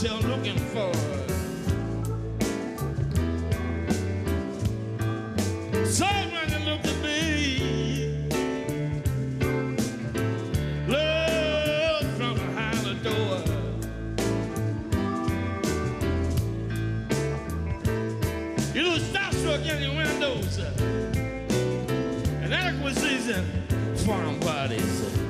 What you're looking for. Someone to look at me, love from behind the door. You know, stop struck in your windows. uh, And farm bodies.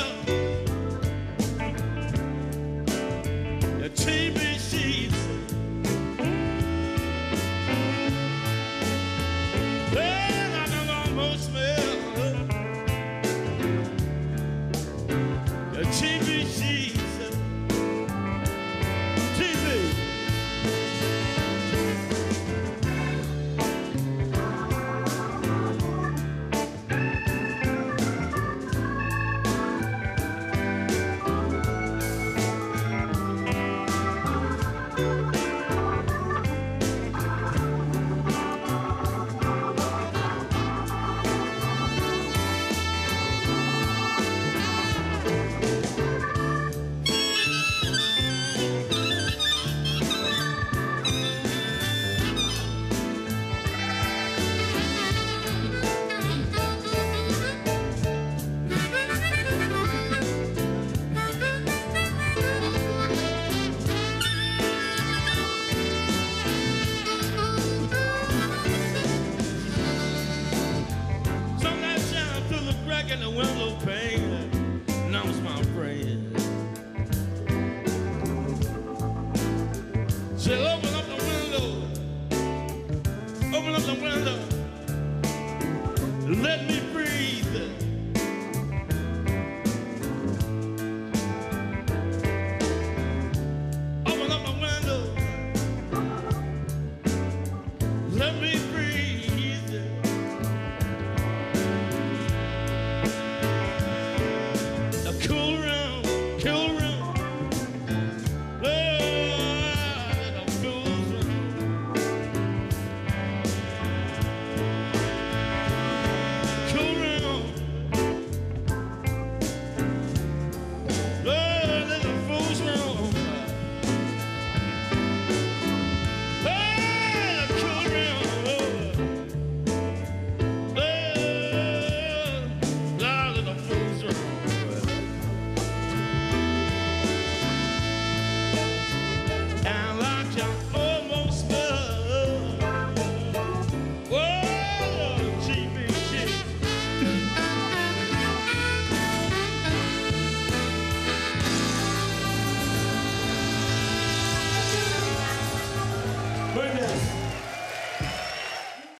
TB in the window pane.